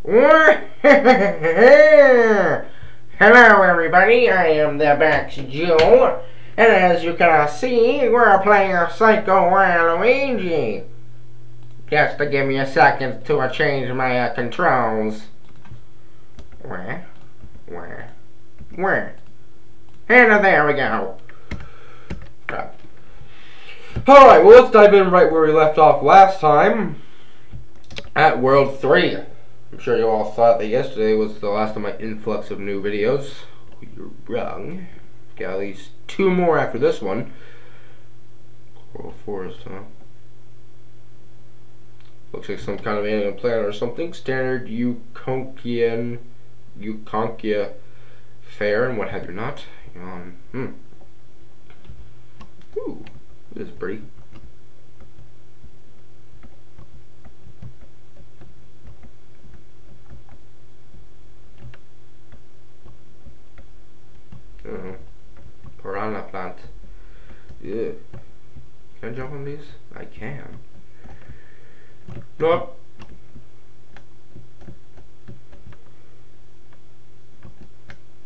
Hello everybody, I am the Box Jew, and as you can see, we're playing Psycho Waluigi. Just to give me a second to change my uh, controls. Where? Where? Where? And there we go. Alright, well let's dive in right where we left off last time. At World 3. I'm sure you all thought that yesterday was the last of my influx of new videos. You're wrong. Got at least two more after this one. Coral Forest, huh? Looks like some kind of alien planet or something. Standard Euconkian Euconkia fair and what have you not. Um, hmm. Ooh, this is pretty. Uh, piranha plant. Yeah. Can I jump on these? I can. Nope.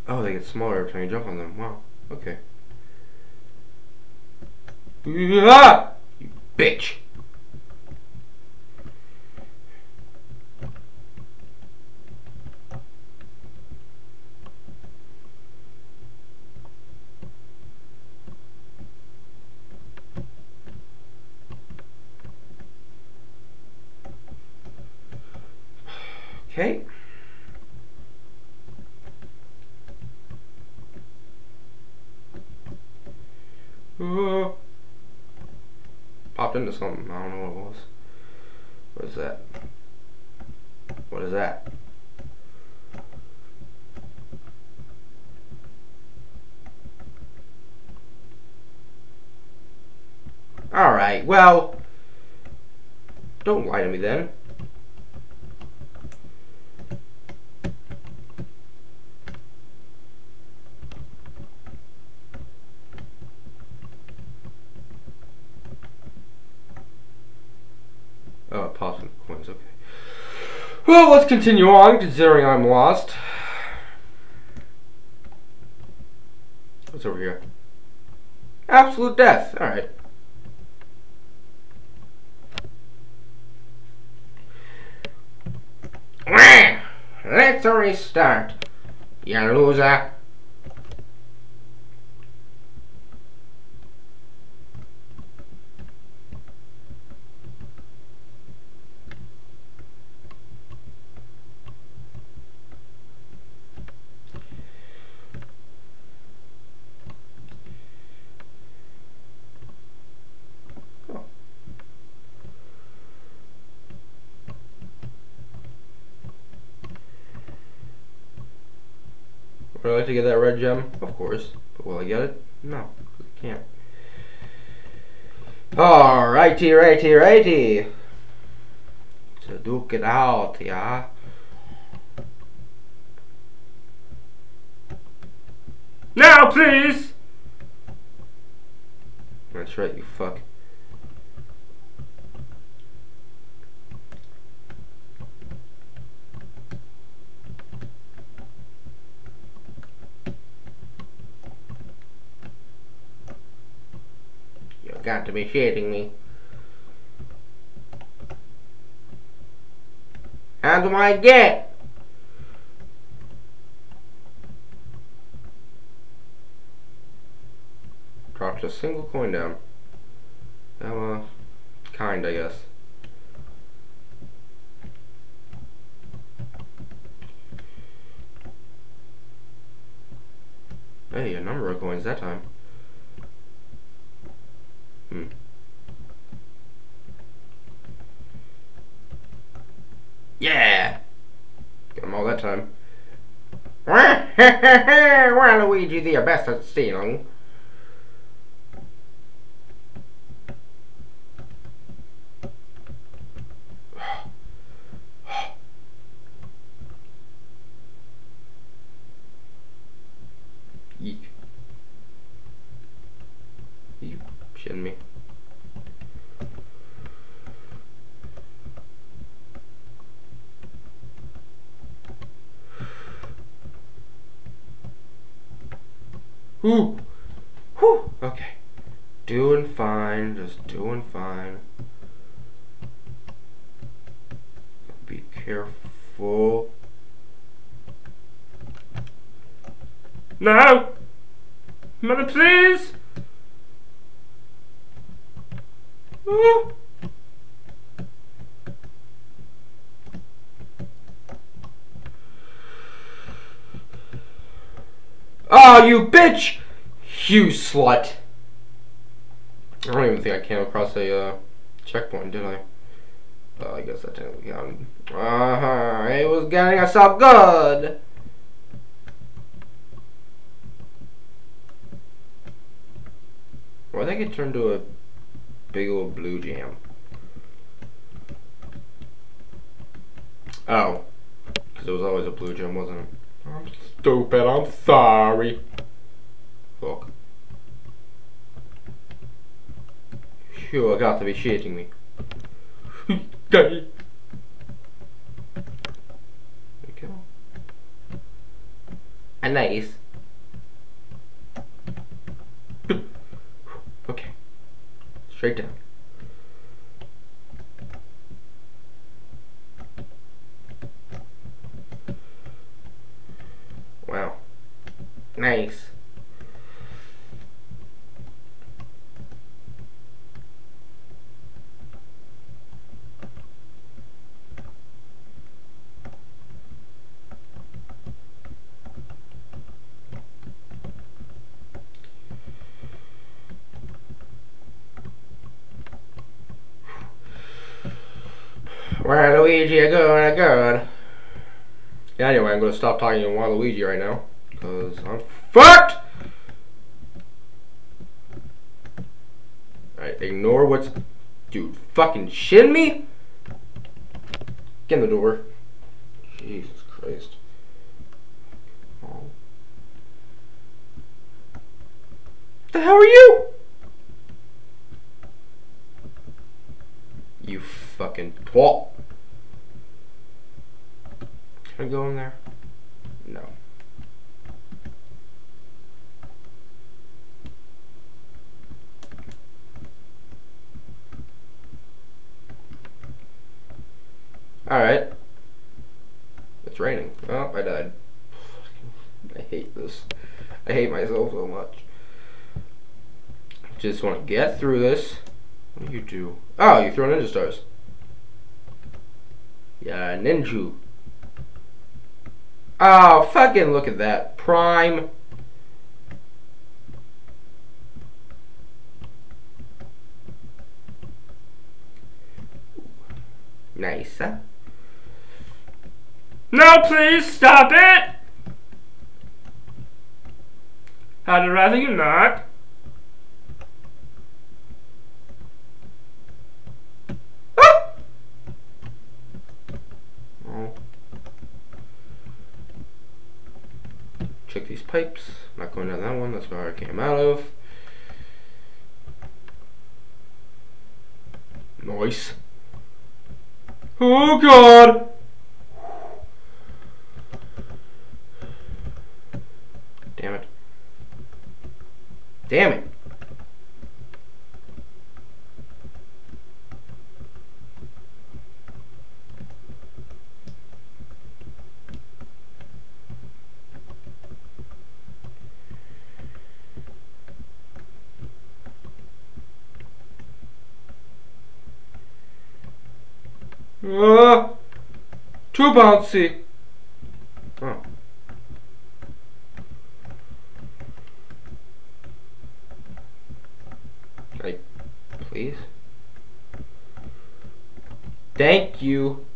Oh, they get smaller every time you jump on them. Wow. Okay. Ah! You bitch! Okay. Uh, popped into something. I don't know what it was. What is that? What is that? Alright, well, don't lie to me then. Oh, possible coins, okay. Well, let's continue on, considering I'm lost. What's over here? Absolute death, alright. Let's restart, you loser. To get that red gem? Of course. But will I get it? No, I can't. Alrighty, righty, righty. So duke it out, yeah. Now, please. That's right, you fuck. Got to be shitting me. How do I get? Dropped a single coin down. Oh, uh, kind, I guess. Hey, a number of coins that time. Hmm. Yeah! Got them all that time. Waluigi, the best at stealing. Yeek. You shitting me? Whew. Whew. Okay. Doing fine. Just doing fine. Be careful. No! Mother, please! Oh, you bitch! You slut! I don't even think I came across a uh, checkpoint, did I? Uh, I guess I didn't. Uh huh. It was getting us all good. Why'd that get turned to a big old blue jam? Oh. Because it was always a blue jam, wasn't it? I'm stupid, I'm sorry. Fuck. You got to be shitting me. Daddy. Okay. A nice. Okay. Straight down. Wow. Nice. Waluigi, a good, a good. Yeah, anyway, I'm gonna stop talking to Waluigi right now. Because I'm fucked! Alright, ignore what's... Dude, fucking shin me? Get in the door. Jesus Christ. Oh. The hell are you? You fucking twat. Can I go in there? No. Alright. It's raining. Oh, I died. I hate this. I hate myself so much. Just want to get through this. What do you do? Oh, you throw ninja stars. Yeah, ninju. Oh, fucking look at that. Prime. Nice? No, please stop it! I'd rather you not. Ah! Oh. Pipes. Not going down that one. That's where I came out of. Nice. Oh god! Damn it. Damn it. Uh, too bouncy. Oh. Like, please. Thank you.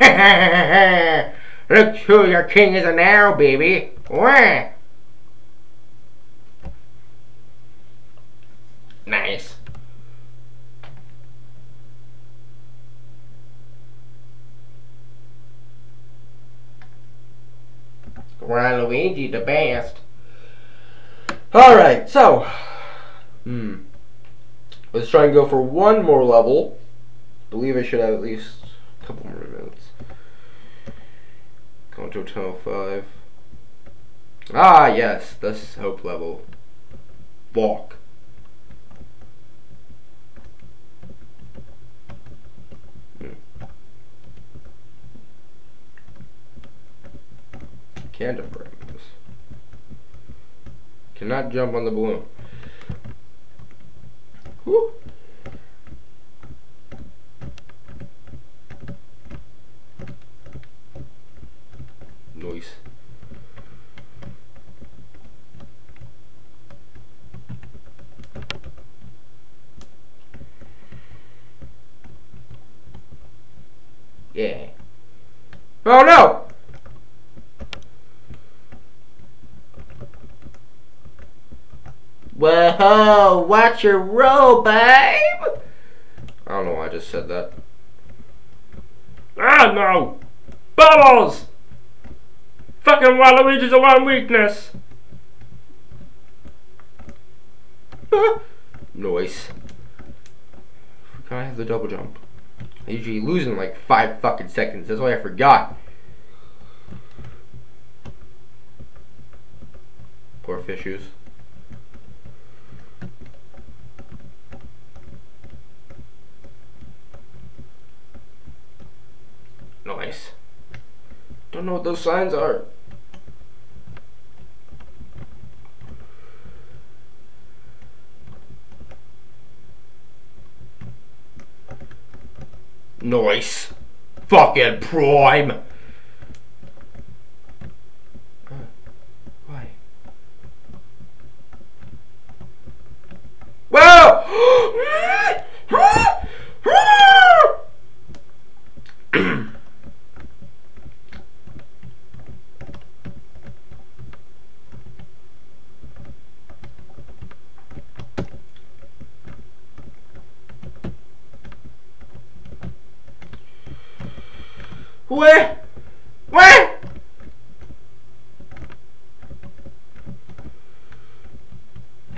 Look who your king is now, baby. Waluigi the best. Alright, so. Hmm. Let's try and go for one more level. believe I should have at least a couple more minutes. Going to 1005. Ah, yes, this hope level. Walk. Can't break this. Cannot jump on the balloon. Whew. Noise. Yeah. Oh no! Watch your roll, babe. I don't know why I just said that. Ah, no! Bubbles! Fucking Waluigi's a one weakness! Noise. Can I have the double jump? I usually lose in like five fucking seconds. That's why I forgot. Poor fishes. Nice. Don't know what those signs are. Nice. Fucking prime. Uh, why? Whoa!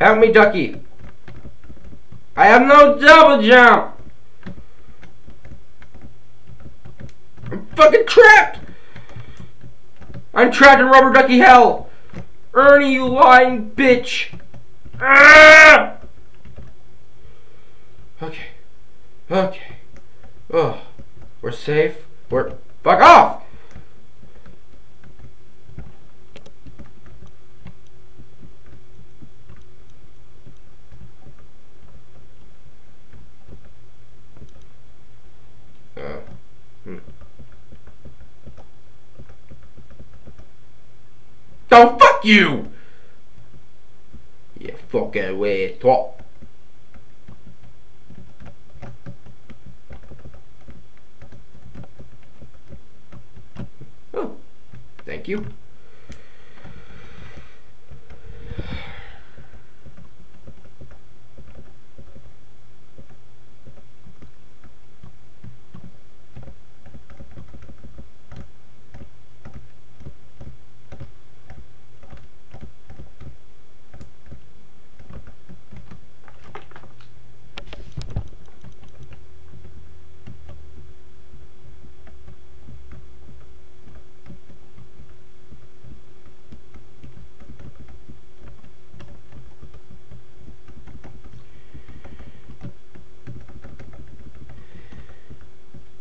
Help me, Ducky. I have no double jump. I'm fucking trapped. I'm trapped in rubber ducky hell. Ernie, you lying bitch. Ah! Okay. Okay. Oh, we're safe. We're fuck off. Uh, hmm. Oh, fuck you! You fucking weird twat. Thank you.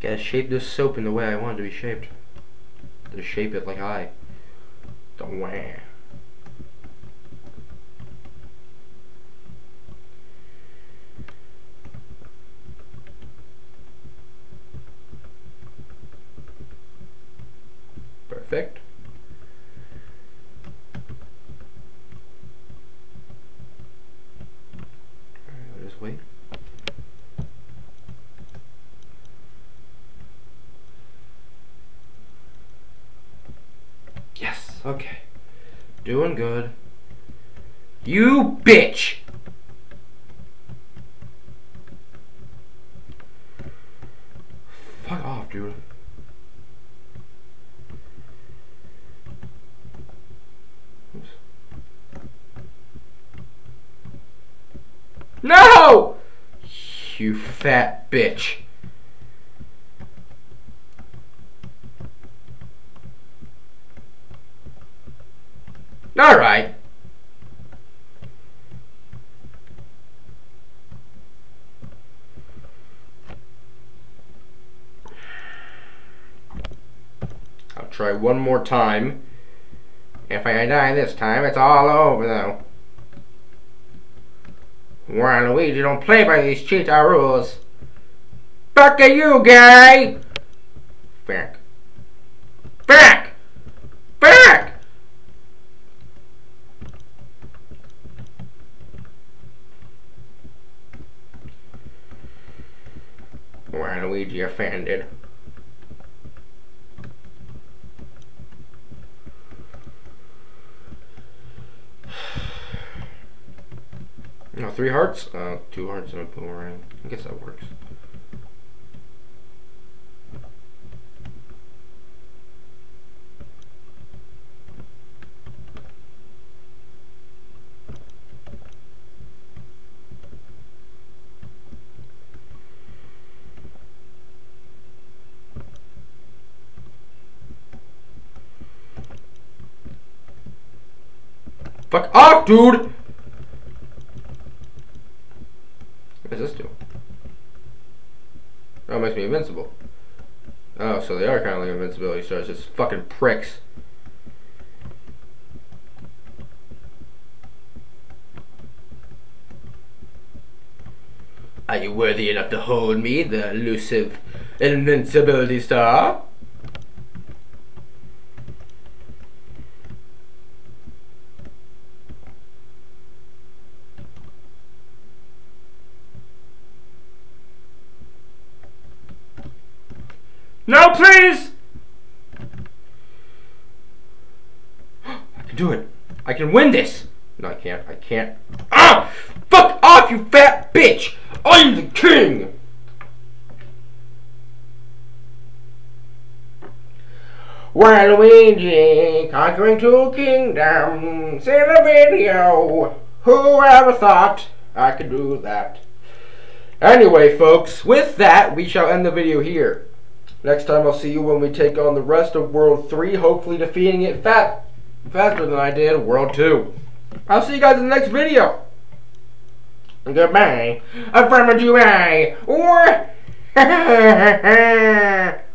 Gotta shape this soap in the way I want it to be shaped. To shape it like I. The wah. Perfect. Alright, I'll just wait. Yes, okay. Doing good. You bitch! Fuck off, dude. No! You fat bitch. Alright. I'll try one more time. If I die this time, it's all over though. Waluigi don't play by these cheetah rules. Fuck you, guy! Back. Back! Back! Waluigi offended. No, three hearts? Uh, two hearts and a boomerang. I guess that works. Fuck off, dude! What does this do? Oh, it makes me invincible. Oh, so they are kind of like invincibility stars, just fucking pricks. Are you worthy enough to hold me, the elusive invincibility star? No, please! I can do it. I win this. No, I can't. I can't. Ah! Fuck off, you fat bitch! I'm the king! Waluigi conquering two kingdoms in a video. Who ever thought I could do that? Anyway, folks, with that, we shall end the video here. Next time, I'll see you when we take on the rest of World 3, hopefully defeating it fat, faster than I did World 2. I'll see you guys in the next video. Goodbye. Affirmative. Or.